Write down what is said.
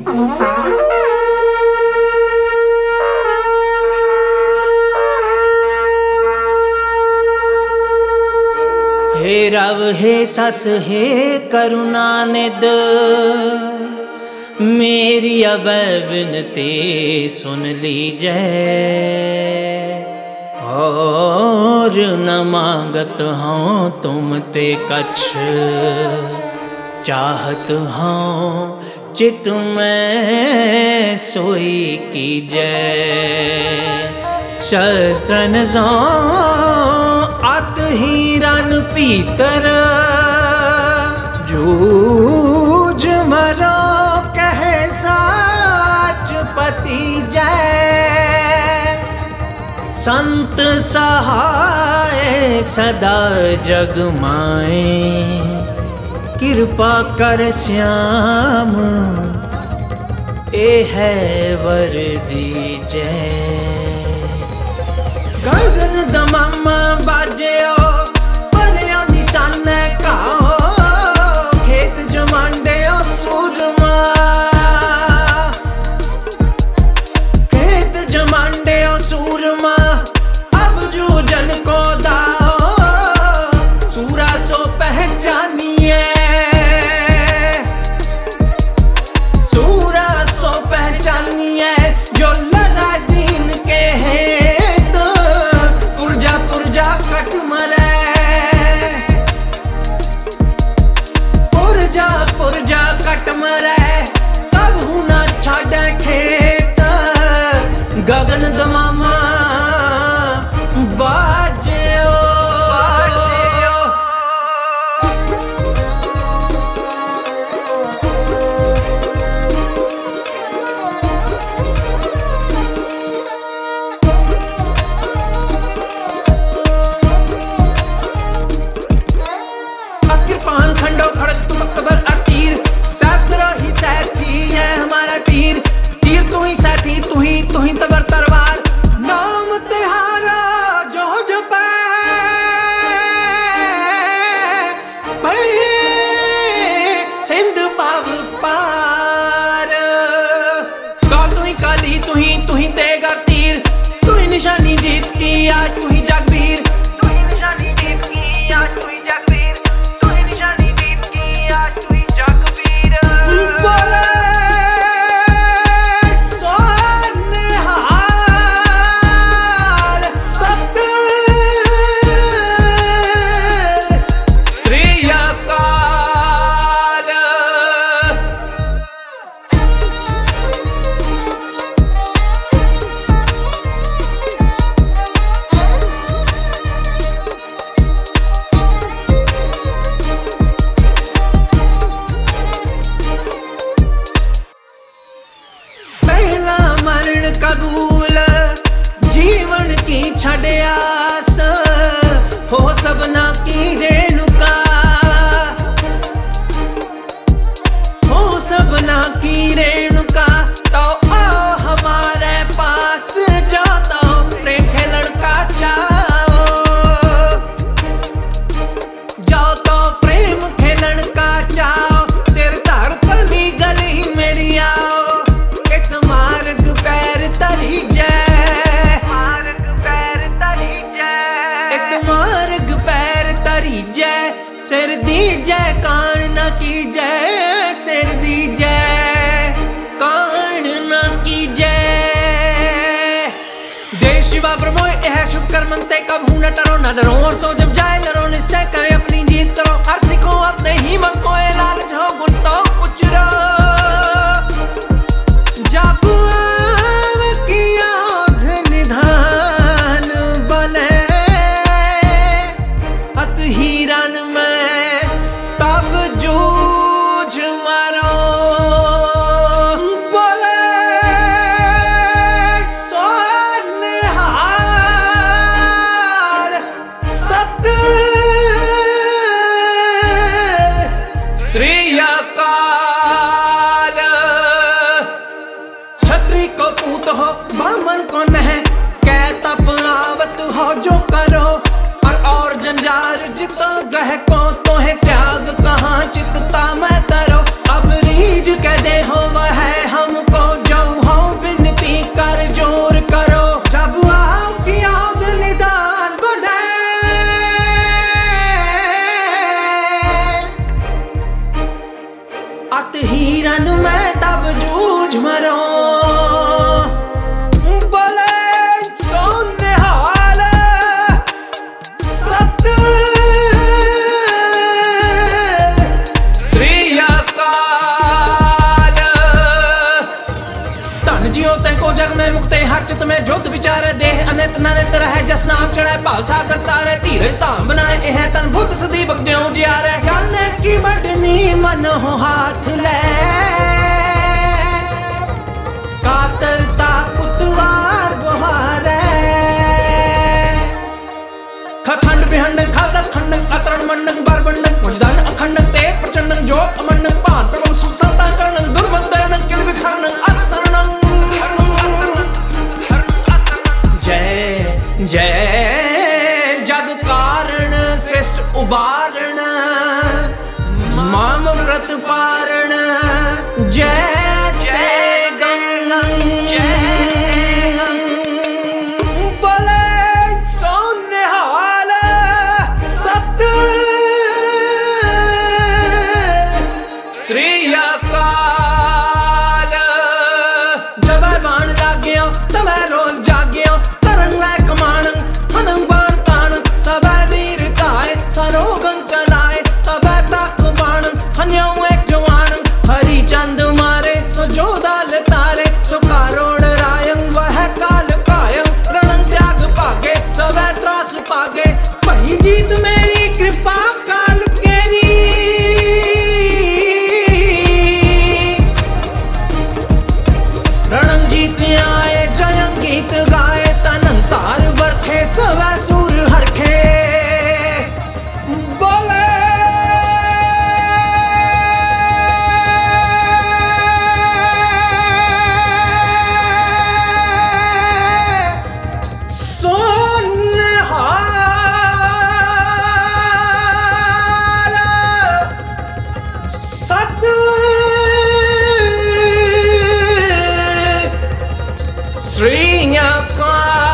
हे रव, हे सस, हे करुणा निद मेरी अब विनती सुन लीजय और न मांगत हूँ तुम ते कछ चाहत हूँ चित में सोई की जय शस्त्रन सो अत हीरन पीतर जूझ मरो कहे साच पति जय संत सहाय सदा जग ਕਿਰਪਾ ਕਰ ਸਿਆਮ। ਇਹ ਹੈ ਵਰਦੀ ਜੈ। ਗਗਨ ਦਮਮ ਬਾਜਿਓ ਬਲਿਆ ਨਿਸ਼ਾਨਾ पान खंडो खड़क, तुम खबर और तीर साफ़ सरो ही साथी है हमारा तीर तीर तू ही साथी तू ही तू ही तबर तरवार नाम तिहारा, जो जो सिंध पाव पार। का तू ही काली, तू ही तू ही तेगर तीर। तू ही निशानी जीत की, आज तू ही की रेणुका तरी जय सिर दी जय कान न की जय सिर दी जय कान न की जय देश शिवा प्रभु, यह शुभ कर्म ते कब न डरो न डरो। और सो जब जाए लड़ो निश्चय करे अपनी जीत करो। हर सिखो अपने ही मन को लालच हो, गुण तो उचरो ਨਿਤ ਨਿਤ ਰਹਿ ਜਸ ਨਾਮ ਚੜੈ ਭਾਵ ਸਾਗਰ ਰਹੇ ਧੀਰਜ ਧਾਮ ਬਣਾਏ ਇਹ ਤਨ ਬੁੱਧ ਸਦੀਪਕ ਜਿਉ ਜਿਆ ਰਹਿ ਗਨ ਕੀ ਵਡਨੀ ਮਨ ਹੋ ਹੱਥ ਲੈ। ਕਾਤਲ ਜੈ ਜਦ ਕਾਰਣ ਸ੍ਰਿਸ਼ਟ ਉਬਾਰਣ ਮਾਮਰਤ Sri Nyakwa.